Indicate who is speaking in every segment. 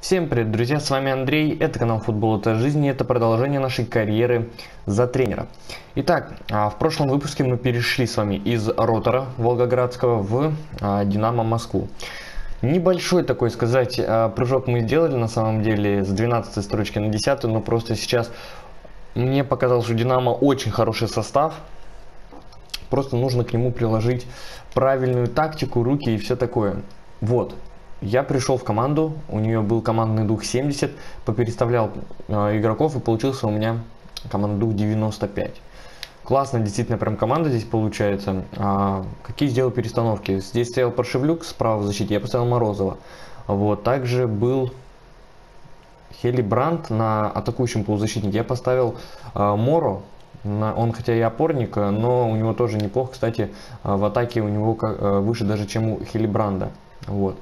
Speaker 1: Всем привет, друзья, с вами Андрей, это канал Футбол это жизнь, и это продолжение нашей карьеры за тренера. Итак, а, в прошлом выпуске мы перешли с вами из Ротора Волгоградского в а, Динамо Москву. Небольшой такой сказать а, прыжок мы сделали на самом деле с 12 строчки на 10, но просто сейчас мне показалось, что Динамо очень хороший состав, просто нужно к нему приложить правильную тактику, руки и все такое. Вот, я пришел в команду, у нее был командный дух 70, попереставлял э, игроков и получился у меня командный дух 95. Классно, действительно, прям команда здесь получается. А, какие сделал перестановки? Здесь стоял Паршевлюк справа в защите, я поставил Морозова. Вот, также был Хели Брандт на атакующем полузащитнике. Я поставил э, Моро, он хотя и опорник, но у него тоже неплохо. Кстати, э, в атаке у него э, выше даже, чем у Хелибранда. Вот.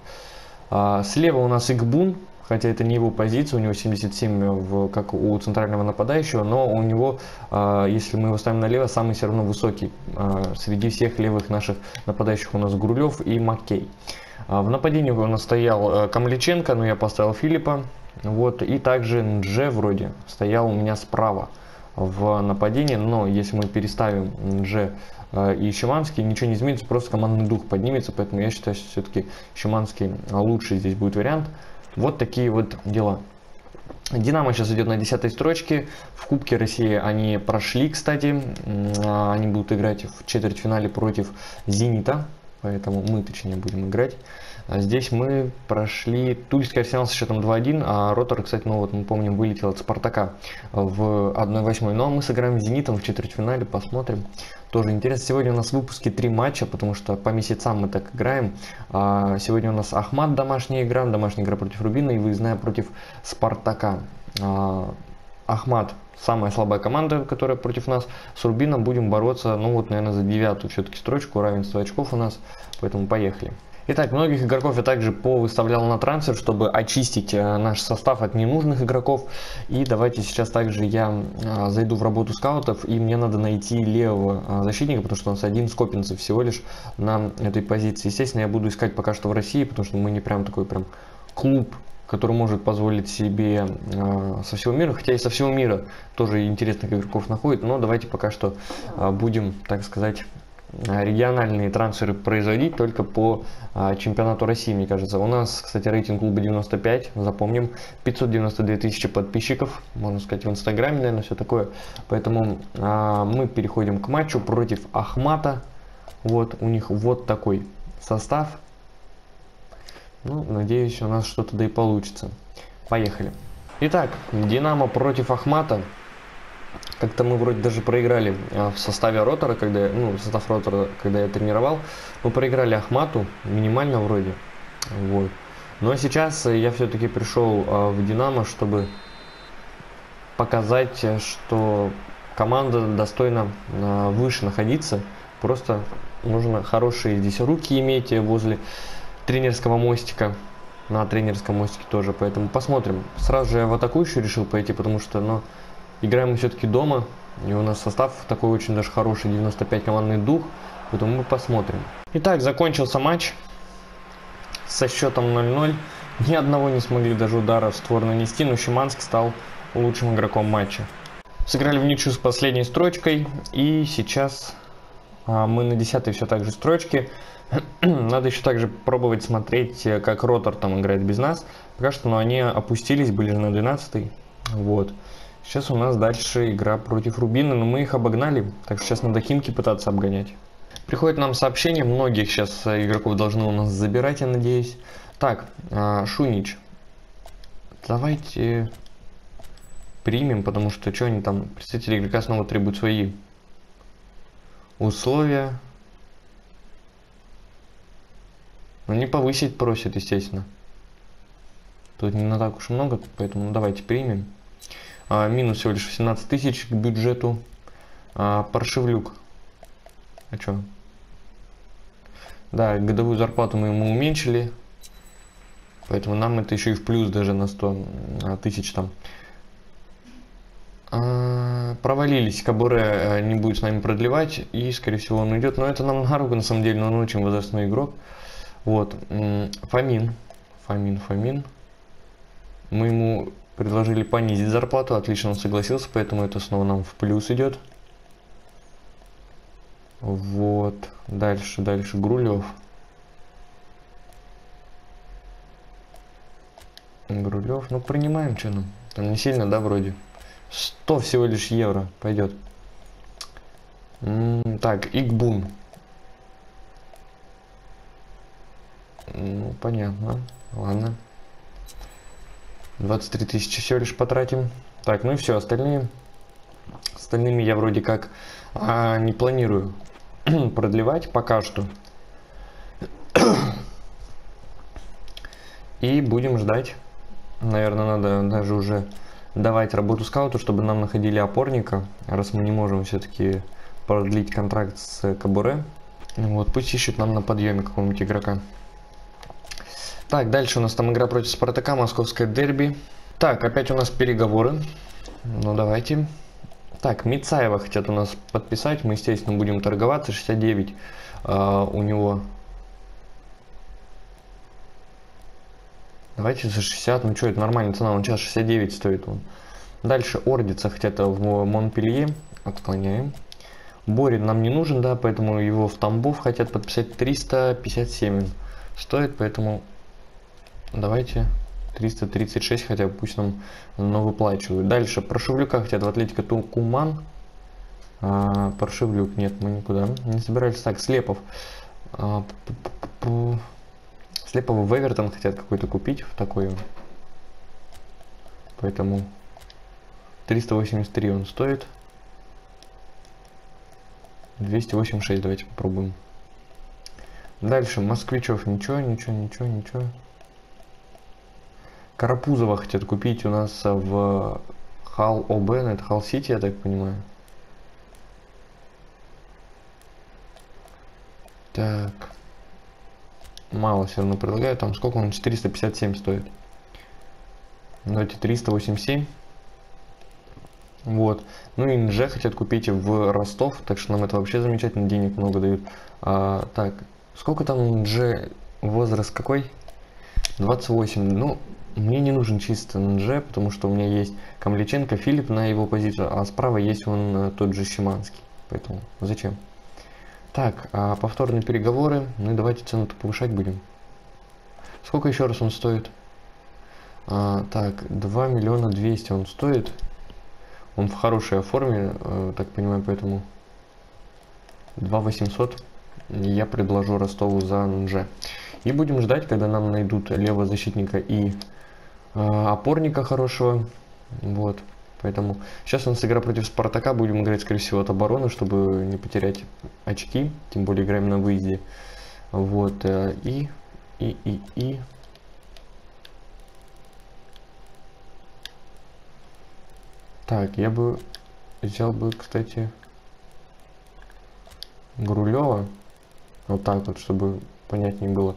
Speaker 1: А, слева у нас Игбун, хотя это не его позиция, у него 77, в, как у центрального нападающего, но у него, а, если мы его ставим налево, самый все равно высокий а, среди всех левых наших нападающих у нас Гурулев и Маккей. В нападении у нас стоял э, Камличенко, но я поставил Филиппа. Вот, и также Нже вроде стоял у меня справа в нападении, но если мы переставим Нже а, и Шиманский, ничего не изменится, просто командный дух поднимется, поэтому я считаю, что все-таки Шиманский лучший здесь будет вариант. Вот такие вот дела. Динамо сейчас идет на 10 строчке. В Кубке России они прошли, кстати. А, они будут играть в четвертьфинале против Зенита. Поэтому мы, точнее, будем играть. Здесь мы прошли Тульский Арсенал с счетом 2-1, а Ротор, кстати, ну вот мы помним, вылетел от Спартака в 1-8. Ну а мы сыграем с Зенитом в четвертьфинале, посмотрим. Тоже интересно. Сегодня у нас в выпуске три матча, потому что по месяцам мы так играем. А сегодня у нас Ахмат домашняя игра, домашняя игра против Рубина и выездная против Спартака. А, Ахмат самая слабая команда, которая против нас. С Рубином будем бороться, ну вот, наверное, за девятую все-таки строчку, равенство очков у нас. Поэтому поехали. Итак, многих игроков я также повыставлял на трансфер, чтобы очистить э, наш состав от ненужных игроков. И давайте сейчас также я э, зайду в работу скаутов, и мне надо найти левого э, защитника, потому что у нас один Скопинцев всего лишь на этой позиции. Естественно, я буду искать пока что в России, потому что мы не прям такой прям клуб который может позволить себе э, со всего мира, хотя и со всего мира тоже интересных игроков находит, но давайте пока что э, будем, так сказать, региональные трансферы производить только по а, чемпионату России, мне кажется. У нас, кстати, рейтинг клуба 95, запомним, 592 тысячи подписчиков, можно сказать, в Инстаграме, наверное, все такое. Поэтому а, мы переходим к матчу против Ахмата. Вот, у них вот такой состав. Ну, надеюсь, у нас что-то да и получится. Поехали. Итак, Динамо против Ахмата. Как-то мы вроде даже проиграли а, в составе ротора, когда, ну, состав ротора, когда я тренировал. Мы проиграли Ахмату, минимально вроде. Вот. Но сейчас я все-таки пришел а, в Динамо, чтобы показать, что команда достойна а, выше находиться. Просто нужно хорошие здесь руки иметь возле тренерского мостика. На тренерском мостике тоже. Поэтому посмотрим. Сразу же я в атакующую решил пойти, потому что, ну, Играем мы все-таки дома, и у нас состав такой очень даже хороший, 95 командный дух, поэтому мы посмотрим. Итак, закончился матч со счетом 0-0. Ни одного не смогли даже удара в створ нанести, но Шиманский стал лучшим игроком матча. Сыграли в ничью с последней строчкой, и сейчас а, мы на 10 все так же строчке. Надо еще также пробовать смотреть, как Ротор там играет без нас. Пока что но они опустились, были же на 12 Вот. Сейчас у нас дальше игра против Рубина, но мы их обогнали, так что сейчас надо Химки пытаться обгонять. Приходит нам сообщение, многих сейчас игроков должны у нас забирать, я надеюсь. Так, а, Шунич, давайте примем, потому что что они там, представители игрока снова требуют свои условия. Но не повысить просят, естественно. Тут не на так уж много, поэтому давайте примем. А, минус всего лишь 18 тысяч к бюджету. А, паршивлюк. А чё? Да, годовую зарплату мы ему уменьшили. Поэтому нам это еще и в плюс даже на 100 а, тысяч там. Провалились. Кабуре э, не будет с нами продлевать. И, скорее всего, он уйдет. Но это нам на руку, на самом деле. Но он очень возрастной игрок. Вот. Фомин. Фомин, Фомин. Мы ему предложили понизить зарплату, отлично он согласился, поэтому это снова нам в плюс идет. Вот, дальше, дальше Грулев. Грулев, ну принимаем, что нам. Там не сильно, да, вроде. 100 всего лишь евро пойдет. Так, Игбун. Ну, понятно. Ладно. 23 тысячи всего лишь потратим. Так, ну и все, остальные. Остальными я вроде как а, не планирую продлевать пока что. И будем ждать. Наверное, надо даже уже давать работу скауту, чтобы нам находили опорника, раз мы не можем все-таки продлить контракт с Кабуре. Вот, пусть ищут нам на подъеме какого-нибудь игрока. Так, дальше у нас там игра против Спартака, московское дерби. Так, опять у нас переговоры. Ну, давайте. Так, Мицаева хотят у нас подписать. Мы, естественно, будем торговаться. 69 а, у него. Давайте за 60. Ну, что, это нормальная цена. Он сейчас 69 стоит. Он. Дальше Ордица хотят в Монпелье. Отклоняем. Борин нам не нужен, да, поэтому его в Тамбов хотят подписать 357 стоит, поэтому Давайте 336 хотя пусть нам выплачивают. Дальше Прошевлюка хотят в Атлетика Тукуман. А, Прошевлюк, нет, мы никуда не собирались. Так, Слепов. А, Слепова в Эвертон хотят какой-то купить в такой. Поэтому 383 он стоит. 286 давайте попробуем. Дальше Москвичев ничего, ничего, ничего, ничего. Карапузова хотят купить у нас в Хал ОБ, ну это Хал Сити, я так понимаю. Так. Мало все равно предлагаю. Там сколько он? 457 стоит. Давайте 387. Вот. Ну и НЖ хотят купить в Ростов, так что нам это вообще замечательно, денег много дают. А, так, сколько там НЖ возраст какой? 28. Ну, мне не нужен чисто НЖ, потому что у меня есть Камличенко, Филипп на его позицию, а справа есть он э, тот же Щеманский. Поэтому зачем? Так, а повторные переговоры. Ну и давайте цену-то повышать будем. Сколько еще раз он стоит? А, так, 2 миллиона 200 он стоит. Он в хорошей форме, э, так понимаю, поэтому 2 800 я предложу Ростову за НЖ. И будем ждать, когда нам найдут левого защитника и опорника хорошего. Вот. Поэтому сейчас у нас игра против Спартака. Будем играть, скорее всего, от обороны, чтобы не потерять очки. Тем более играем на выезде. Вот. Э, и, и, и, и. Так, я бы взял бы, кстати, Грулева. Вот так вот, чтобы понятнее было.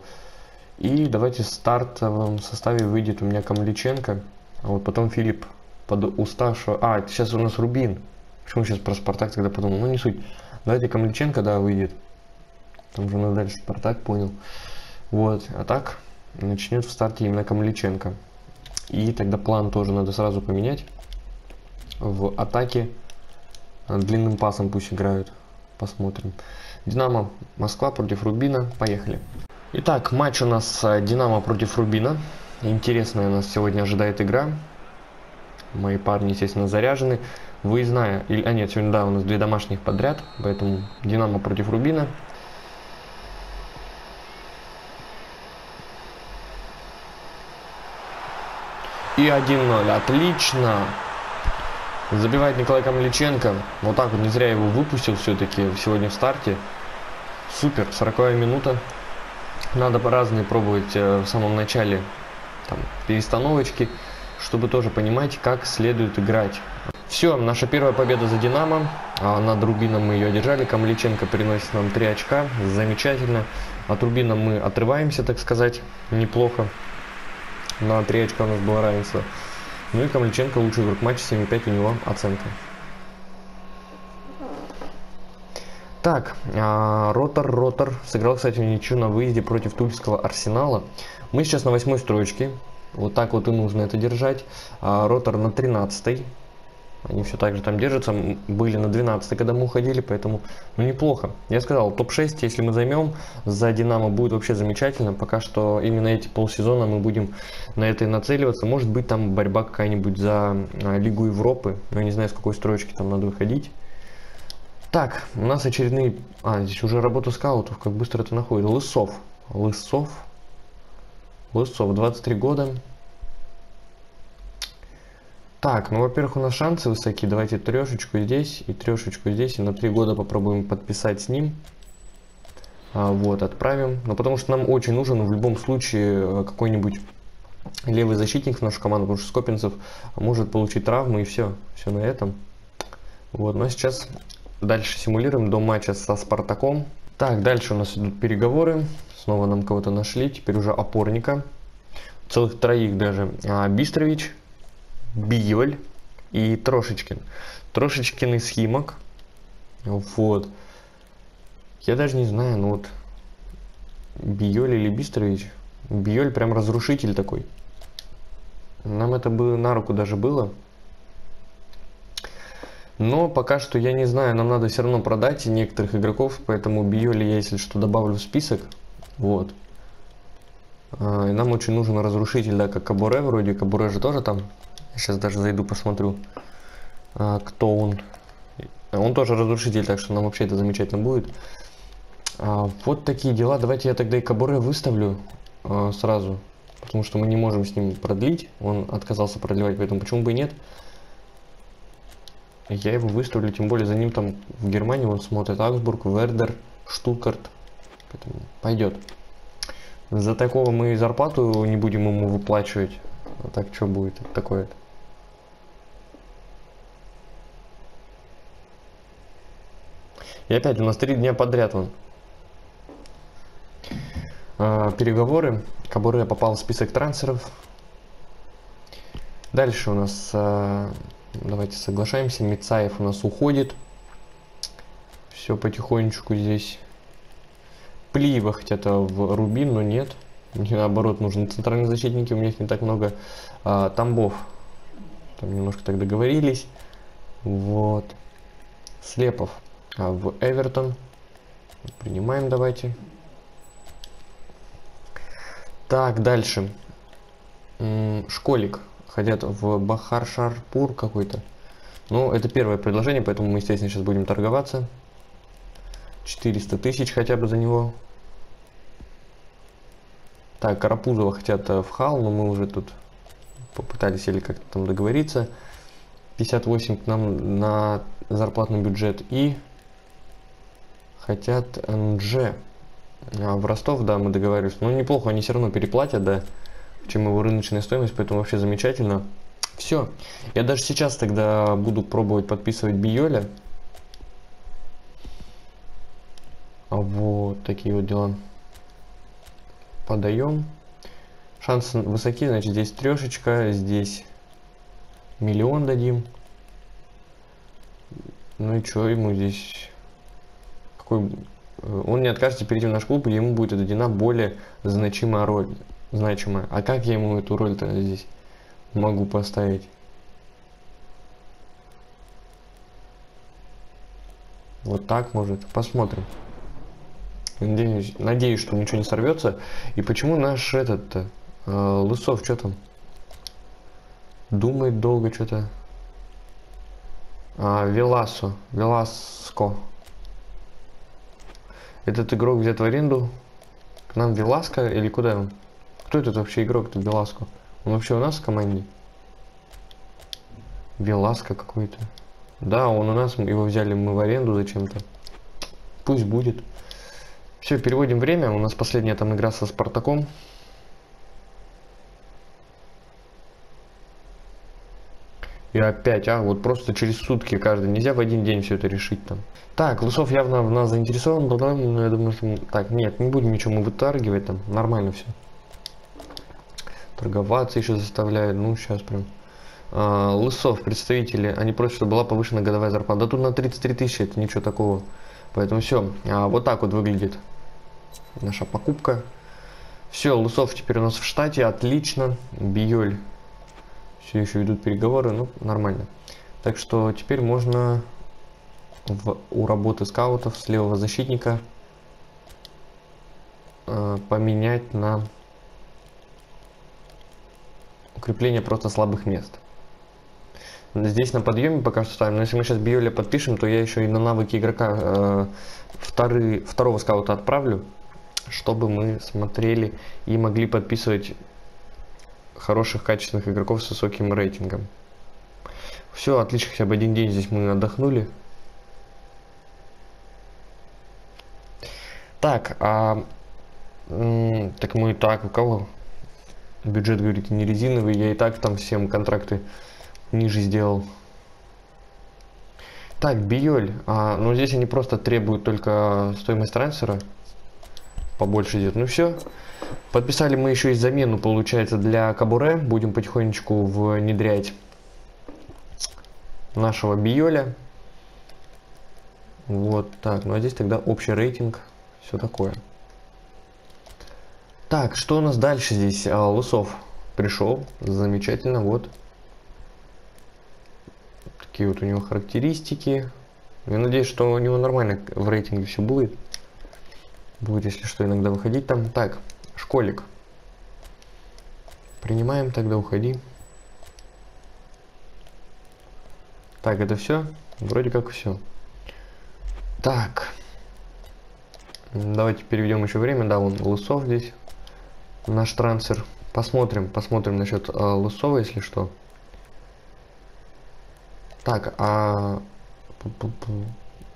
Speaker 1: И давайте в стартовом составе выйдет у меня Камличенко, а вот потом Филипп под уставшего... А, сейчас у нас Рубин. Почему сейчас про Спартак тогда подумал? Ну, не суть. Давайте Камличенко, да, выйдет. Там же у нас дальше Спартак, понял. Вот, а так начнет в старте именно Камличенко. И тогда план тоже надо сразу поменять. В атаке длинным пасом пусть играют. Посмотрим. Динамо Москва против Рубина. Поехали. Итак, матч у нас э, Динамо против Рубина. Интересная нас сегодня ожидает игра. Мои парни, естественно, заряжены. Выездная, или, а нет, сегодня, да, у нас две домашних подряд, поэтому Динамо против Рубина. И 1-0, отлично. Забивает Николай Камличенко. Вот так вот, не зря его выпустил все-таки сегодня в старте. Супер, 40 минута. Надо разные пробовать э, в самом начале там, перестановочки, чтобы тоже понимать, как следует играть. Все, наша первая победа за Динамо. А над Рубином мы ее одержали. Камличенко приносит нам 3 очка. Замечательно. От Рубина мы отрываемся, так сказать, неплохо. На 3 очка у нас было равенство. Ну и Камличенко лучший игрок матча, 7,5 у него оценка. Так, а, Ротор, Ротор сыграл, кстати, ничью на выезде против Тульского Арсенала. Мы сейчас на восьмой строчке. Вот так вот и нужно это держать. А, ротор на 13 они все так же там держатся. Были на 12 когда мы уходили, поэтому ну неплохо. Я сказал, топ-6, если мы займем, за Динамо будет вообще замечательно. Пока что именно эти полсезона мы будем на это и нацеливаться. Может быть там борьба какая-нибудь за а, Лигу Европы. Но я не знаю, с какой строчки там надо выходить. Так, у нас очередные... А, здесь уже работа скаутов. Как быстро это находит. Лысов. Лысов. Лысов, 23 года. Так, ну, во-первых, у нас шансы высокие. Давайте трешечку здесь и трешечку здесь. И на три года попробуем подписать с ним. А, вот, отправим. Ну, потому что нам очень нужен в любом случае э, какой-нибудь левый защитник в нашу команду, потому что Скопинцев может получить травму и все. Все на этом. Вот, но сейчас дальше симулируем до матча со Спартаком. Так, дальше у нас идут переговоры. Снова нам кого-то нашли. Теперь уже опорника. Целых троих даже. А, Бистрович, Биоль и Трошечкин. Трошечкин из Химок. Вот. Я даже не знаю, ну вот Биоль или Бистрович. Биоль прям разрушитель такой. Нам это бы на руку даже было. Но пока что я не знаю, нам надо все равно продать некоторых игроков, поэтому Биоли я, если что, добавлю в список. Вот. А, и нам очень нужен разрушитель, да, как Кабуре вроде. Кабуре же тоже там Сейчас даже зайду посмотрю, а, кто он. Он тоже разрушитель, так что нам вообще это замечательно будет. А, вот такие дела. Давайте я тогда и Кабуре выставлю а, сразу. Потому что мы не можем с ним продлить. Он отказался продлевать, поэтому почему бы и нет. Я его выставлю, тем более за ним там в Германии он смотрит Аугсбург, Вердер, Штутгарт. Поэтому пойдет. За такого мы зарплату не будем ему выплачивать. А так что будет такое-то? И опять у нас три дня подряд он. А, переговоры. Кабуре попал в список трансферов. Дальше у нас, а, давайте соглашаемся, Мицаев у нас уходит. Все потихонечку здесь. Плиева хотят в Рубин, но нет. Мне наоборот нужны центральные защитники, у меня их не так много. А, Тамбов. Там немножко так договорились. Вот. Слепов. А в Эвертон. Принимаем давайте. Так, дальше. Школик. Хотят в Бахар-Шарпур какой-то. Ну, это первое предложение, поэтому мы, естественно, сейчас будем торговаться. 400 тысяч хотя бы за него. Так, Карапузова хотят э, в Хал, но мы уже тут попытались или как-то там договориться. 58 к нам на зарплатный бюджет и хотят НЖ. А в Ростов, да, мы договаривались. Но неплохо, они все равно переплатят, да, чем его рыночная стоимость, поэтому вообще замечательно. Все. Я даже сейчас тогда буду пробовать подписывать Биоля. Вот такие вот дела. Подаем. Шансы высоки, значит, здесь трешечка, здесь миллион дадим. Ну и что ему здесь какой, э, он не откажется перейти в наш клуб, и ему будет отведена более значимая роль. Значимая. А как я ему эту роль-то здесь могу поставить? Вот так может. Посмотрим. Надеюсь, надеюсь, что ничего не сорвется. И почему наш этот э, Лысов, что там? Думает долго что-то. А, Веласо. Веласко. Этот игрок взят в аренду. К нам Веласко или куда он? Кто этот вообще игрок, этот Веласко? Он вообще у нас в команде? Веласко какой-то. Да, он у нас, его взяли мы в аренду зачем-то. Пусть будет. Все, переводим время. У нас последняя там игра со Спартаком. И опять, а, вот просто через сутки каждый. Нельзя в один день все это решить там. Так, Лысов явно в нас заинтересован, но я думаю, что... Так, нет, не будем ничего мы вытаргивать там, нормально все. Торговаться еще заставляют, ну, сейчас прям. А, Лысов, представители, они просят, чтобы была повышена годовая зарплата. Да тут на 33 тысячи, это ничего такого. Поэтому все, а, вот так вот выглядит наша покупка. Все, Лысов теперь у нас в штате, отлично. Биоль. Все еще идут переговоры, ну, нормально. Так что теперь можно в, у работы скаутов с левого защитника э, поменять на укрепление просто слабых мест. Здесь на подъеме пока что ставим, но если мы сейчас Биоля подпишем, то я еще и на навыки игрока э, вторые, второго скаута отправлю, чтобы мы смотрели и могли подписывать хороших, качественных игроков с высоким рейтингом. Все, отлично, хотя бы один день здесь мы отдохнули. Так, а... Так мы так, у кого? Бюджет, говорит, не резиновый, я и так там всем контракты ниже сделал. Так, Биоль. А, ну здесь они просто требуют только стоимость трансфера. Побольше идет. Ну все. Подписали мы еще и замену, получается, для Кабуре. Будем потихонечку внедрять нашего Биоля. Вот так. Ну а здесь тогда общий рейтинг. Все такое. Так, что у нас дальше здесь? А, Лусов пришел. Замечательно, вот. Такие вот у него характеристики. Я надеюсь, что у него нормально в рейтинге все будет. Будет, если что, иногда выходить там. Так, школик. Принимаем, тогда уходи. Так, это все? Вроде как все. Так. Давайте переведем еще время. Да, вон Лысов здесь. Наш трансфер. Посмотрим, посмотрим насчет э, Лысова, если что. Так, а...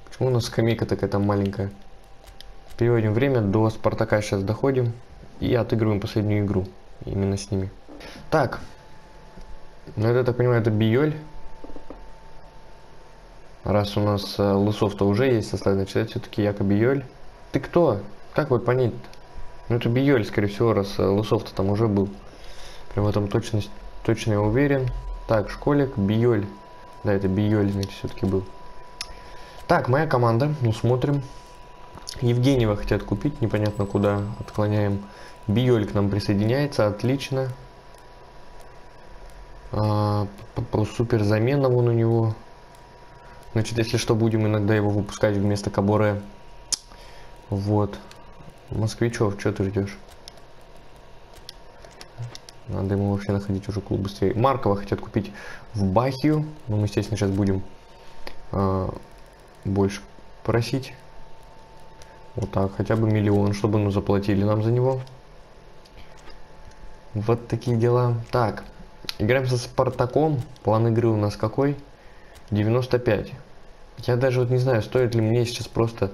Speaker 1: Почему у нас скамейка такая там маленькая? Переводим время, до Спартака сейчас доходим. И отыгрываем последнюю игру. Именно с ними. Так. Ну это, я так понимаю, это Биоль. Раз у нас э, Лысов-то уже есть состав, значит все-таки якобы Биоль. Ты кто? Как вот понять -то? Ну это Биоль, скорее всего, раз э, Лысов-то там уже был. Прям в этом точность, точно я уверен. Так, школик, Биоль. Да, это Биоль, значит, все-таки был. Так, моя команда. Ну, смотрим. Евгеньева хотят купить, непонятно куда. Отклоняем. Биоль к нам присоединяется, отлично. А, супер замена вон у него. Значит, если что, будем иногда его выпускать вместо Каборе. Вот. Москвичев, что ты ждешь? Надо ему вообще находить уже клуб быстрее. Маркова хотят купить в Бахию. Но мы, естественно, сейчас будем э, больше просить. Вот так, хотя бы миллион, чтобы ну заплатили нам за него. Вот такие дела. Так, играем со Спартаком. План игры у нас какой? 95. Я даже вот не знаю, стоит ли мне сейчас просто...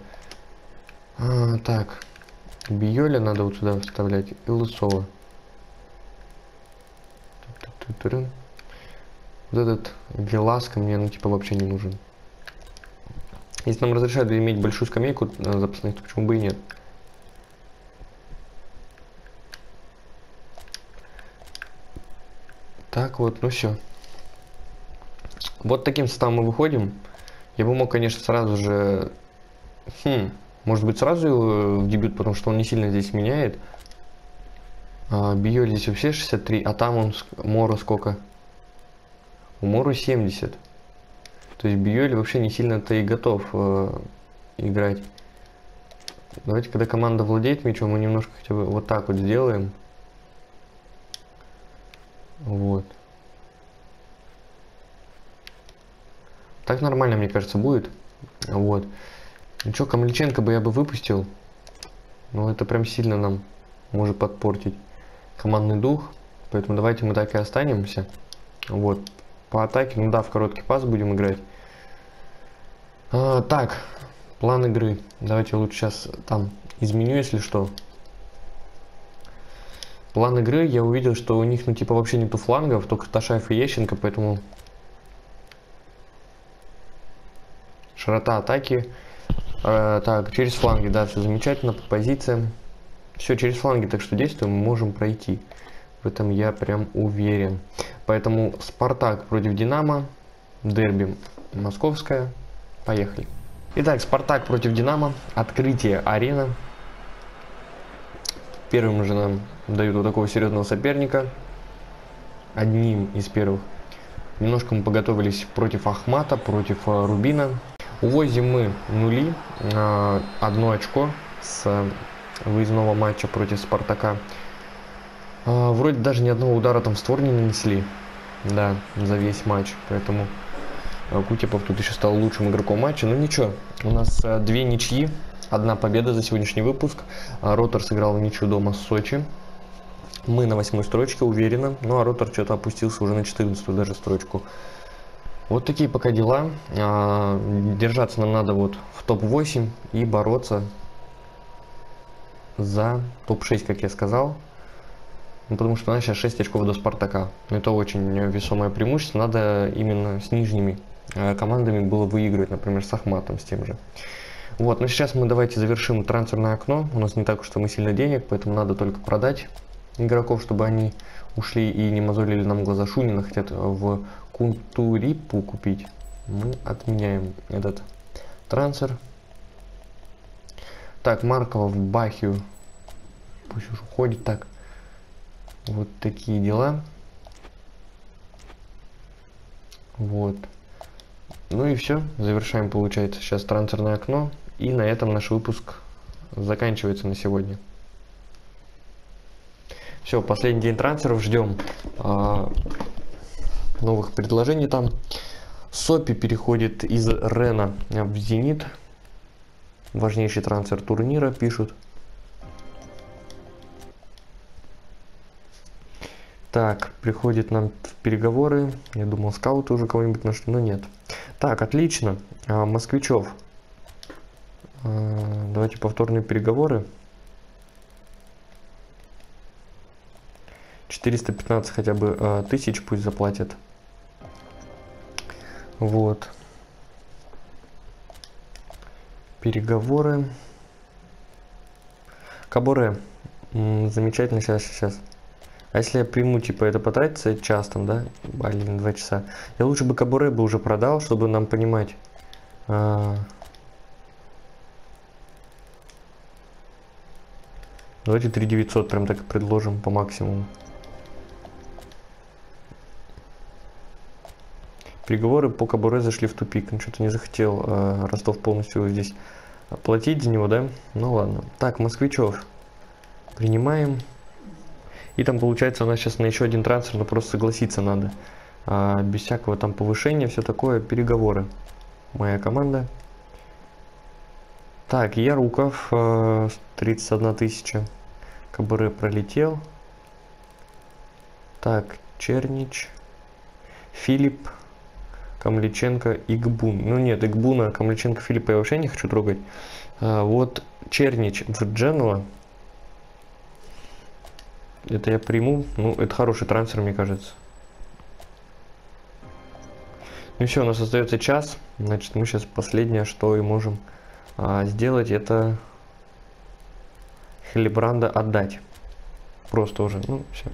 Speaker 1: А, так, Биоля надо вот сюда вставлять и Лысова. Вот этот Веласка мне, ну, типа, вообще не нужен. Если нам разрешают иметь большую скамейку э, запасных, то почему бы и нет? Так вот, ну все. Вот таким составом мы выходим. Я бы мог, конечно, сразу же... Хм, может быть, сразу в дебют, потому что он не сильно здесь меняет. А, Био здесь вообще 63, а там он Мору сколько? У Мору 70. То есть Биоли вообще не сильно-то и готов э, играть. Давайте, когда команда владеет мячом, мы немножко хотя бы вот так вот сделаем. Вот. Так нормально, мне кажется, будет. Вот. Ну что, Камличенко бы я бы выпустил. Но это прям сильно нам может подпортить командный дух. Поэтому давайте мы так и останемся. Вот. По атаке, ну да, в короткий пас будем играть. А, так, план игры. Давайте лучше сейчас там изменю, если что. План игры, я увидел, что у них, ну, типа, вообще нету флангов, только Ташаев и Ещенко, поэтому... Широта атаки. Э, так, через фланги, да, все замечательно, по позициям. Все, через фланги, так что действуем, мы можем пройти. В этом я прям уверен. Поэтому Спартак против Динамо. Дерби московская. Поехали. Итак, Спартак против Динамо. Открытие арена. Первым же нам дают вот такого серьезного соперника. Одним из первых. Немножко мы подготовились против Ахмата, против э, Рубина. Увозим мы нули, э, одно очко с выездного матча против Спартака. Э, вроде даже ни одного удара там в створ не нанесли. Да, за весь матч. Поэтому Кутепов тут еще стал лучшим игроком матча. Но ничего, у нас две ничьи. Одна победа за сегодняшний выпуск. Ротор сыграл ничью дома с Сочи. Мы на восьмой строчке уверенно. Ну а Ротор что-то опустился уже на 14 даже строчку. Вот такие пока дела. А, держаться нам надо вот в топ-8 и бороться за топ-6, как я сказал. Ну, потому что у нас сейчас 6 очков до Спартака. Это очень весомое преимущество. Надо именно с нижними э, командами было выигрывать, например, с Ахматом, с тем же. Вот, но сейчас мы давайте завершим трансферное окно. У нас не так уж там и сильно денег, поэтому надо только продать игроков, чтобы они ушли и не мозолили нам глаза Шунина, хотят в Кунтурипу купить. Мы отменяем этот трансфер. Так, Маркова в Бахию. Пусть уж уходит так. Вот такие дела. Вот. Ну и все. Завершаем, получается, сейчас трансферное окно. И на этом наш выпуск заканчивается на сегодня. Все, последний день трансферов, ждем а, новых предложений там. Сопи переходит из Рена в Зенит. Важнейший трансфер турнира, пишут. Так, приходит нам в переговоры. Я думал, скауты уже кого-нибудь нашли, но нет. Так, отлично. А, Москвичев. А, давайте повторные переговоры. 415 хотя бы э, тысяч пусть заплатят. Вот. Переговоры. Кабуре. Замечательно, сейчас, сейчас. А если я приму, типа, это потратится час там, да? Блин, два часа. Я лучше бы Кабуре бы уже продал, чтобы нам понимать. А... Давайте 3900 прям так предложим по максимуму. Переговоры по Кабуре зашли в тупик. Он что-то не захотел э, Ростов полностью здесь платить за него, да? Ну ладно. Так, Москвичев. Принимаем. И там получается у нас сейчас на еще один трансфер, но просто согласиться надо. А, без всякого там повышения, все такое, переговоры. Моя команда. Так, Яруков, э, 31 тысяча. Кабуре пролетел. Так, Чернич. Филипп. Камличенко, Игбун. Ну нет, Игбуна, Камличенко, Филиппа я вообще не хочу трогать. А, вот Чернич в Дженуа. Это я приму. Ну, это хороший трансфер, мне кажется. Ну все, у нас остается час. Значит, мы сейчас последнее, что и можем а, сделать, это Хелибранда отдать. Просто уже, ну, все.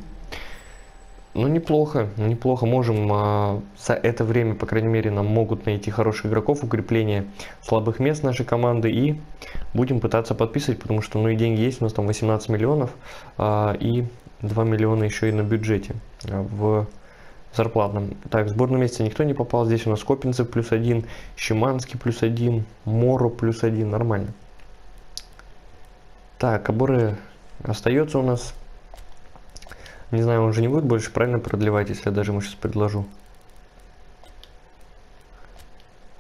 Speaker 1: Ну, неплохо, неплохо. Можем а, за это время, по крайней мере, нам могут найти хороших игроков, укрепление слабых мест нашей команды. И будем пытаться подписывать, потому что, ну, и деньги есть. У нас там 18 миллионов а, и 2 миллиона еще и на бюджете а, в зарплатном. Так, в сборную месяца никто не попал. Здесь у нас Копинцев плюс один, Щеманский плюс один, Моро плюс один. Нормально. Так, Кабуры остается у нас не знаю, он же не будет больше правильно продлевать, если я даже ему сейчас предложу.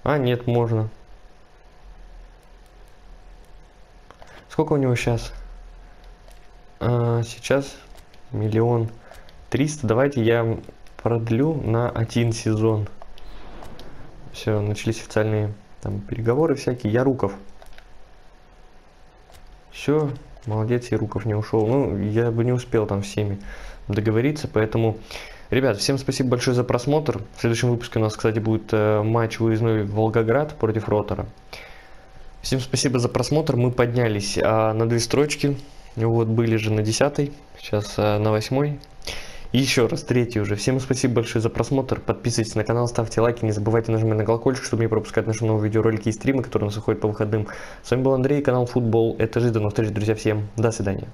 Speaker 1: А, нет, можно. Сколько у него сейчас? А, сейчас миллион триста. Давайте я продлю на один сезон. Все, начались официальные там переговоры всякие. Яруков. Все, молодец, Яруков не ушел. Ну, я бы не успел там всеми договориться, поэтому... Ребят, всем спасибо большое за просмотр. В следующем выпуске у нас, кстати, будет э, матч выездной Волгоград против Ротора. Всем спасибо за просмотр. Мы поднялись а, на две строчки. Вот, были же на десятой, сейчас а, на восьмой. И еще раз, третий уже. Всем спасибо большое за просмотр. Подписывайтесь на канал, ставьте лайки. Не забывайте нажимать на колокольчик, чтобы не пропускать наши новые видеоролики и стримы, которые у нас выходят по выходным. С вами был Андрей, канал Футбол. Это жизнь. До новых встреч, друзья. Всем до свидания.